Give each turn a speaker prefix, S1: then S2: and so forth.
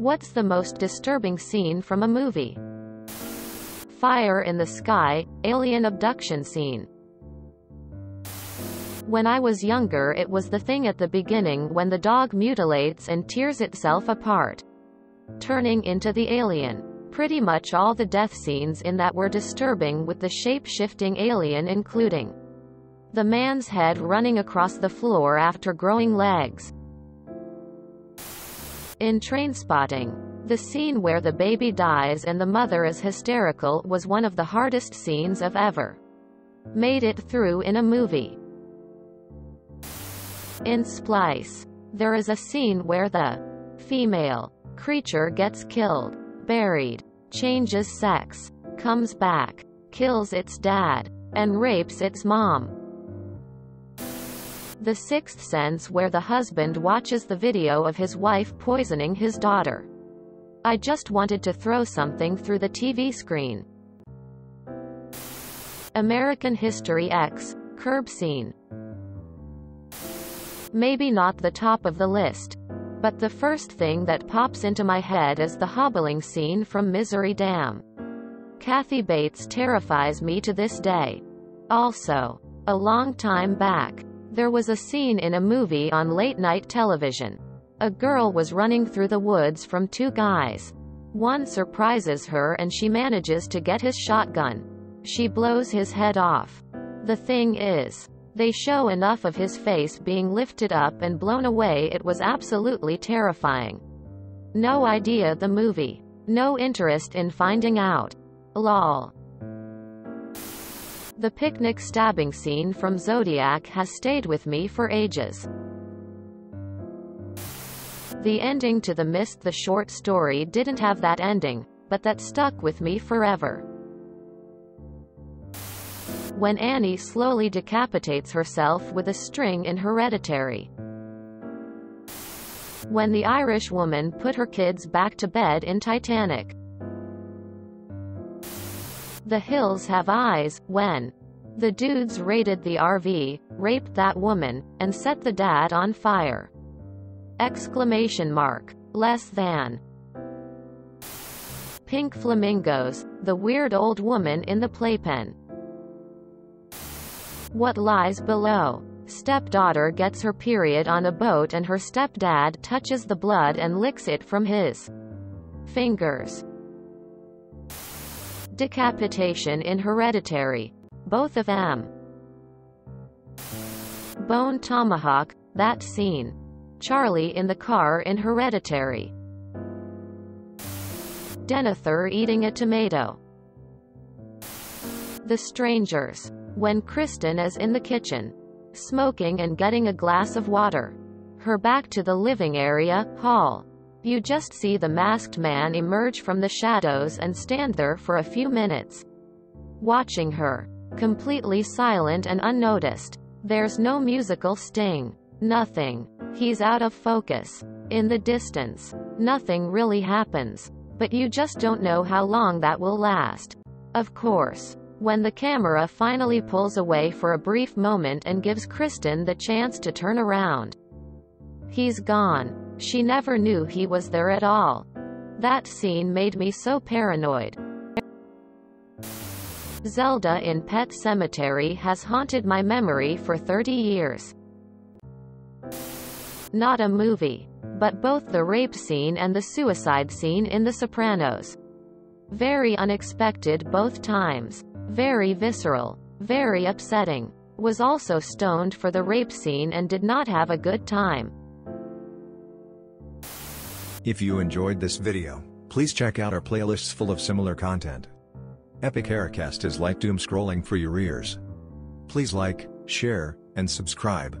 S1: What's the most disturbing scene from a movie? Fire in the sky, alien abduction scene. When I was younger it was the thing at the beginning when the dog mutilates and tears itself apart. Turning into the alien. Pretty much all the death scenes in that were disturbing with the shape-shifting alien including the man's head running across the floor after growing legs. In Trainspotting, the scene where the baby dies and the mother is hysterical was one of the hardest scenes I've ever made it through in a movie. In Splice, there is a scene where the female creature gets killed, buried, changes sex, comes back, kills its dad, and rapes its mom. The Sixth Sense where the husband watches the video of his wife poisoning his daughter. I just wanted to throw something through the TV screen. American History X, curb scene. Maybe not the top of the list. But the first thing that pops into my head is the hobbling scene from Misery Dam. Kathy Bates terrifies me to this day. Also, a long time back, there was a scene in a movie on late-night television. A girl was running through the woods from two guys. One surprises her and she manages to get his shotgun. She blows his head off. The thing is, they show enough of his face being lifted up and blown away it was absolutely terrifying. No idea the movie. No interest in finding out. Lol. The picnic stabbing scene from Zodiac has stayed with me for ages. The ending to the Mist the short story didn't have that ending, but that stuck with me forever when Annie slowly decapitates herself with a string in Hereditary. When the Irish woman put her kids back to bed in Titanic. The Hills Have Eyes, when the dudes raided the RV, raped that woman, and set the dad on fire. Exclamation mark. Less than. Pink Flamingos, the weird old woman in the playpen. What lies below? Stepdaughter gets her period on a boat and her stepdad touches the blood and licks it from his fingers. Decapitation in Hereditary. Both of M. Bone Tomahawk, that scene. Charlie in the car in Hereditary. Denethor eating a tomato. The Strangers when Kristen is in the kitchen, smoking and getting a glass of water. Her back to the living area, hall. You just see the masked man emerge from the shadows and stand there for a few minutes. Watching her. Completely silent and unnoticed. There's no musical sting. Nothing. He's out of focus. In the distance. Nothing really happens. But you just don't know how long that will last. Of course. When the camera finally pulls away for a brief moment and gives Kristen the chance to turn around. He's gone. She never knew he was there at all. That scene made me so paranoid. Zelda in Pet Sematary has haunted my memory for 30 years. Not a movie. But both the rape scene and the suicide scene in The Sopranos. Very unexpected both times. Very visceral. Very upsetting. Was also stoned for the rape scene and did not have a good time.
S2: If you enjoyed this video, please check out our playlists full of similar content. Epicaricast is like doom scrolling for your ears. Please like, share, and subscribe.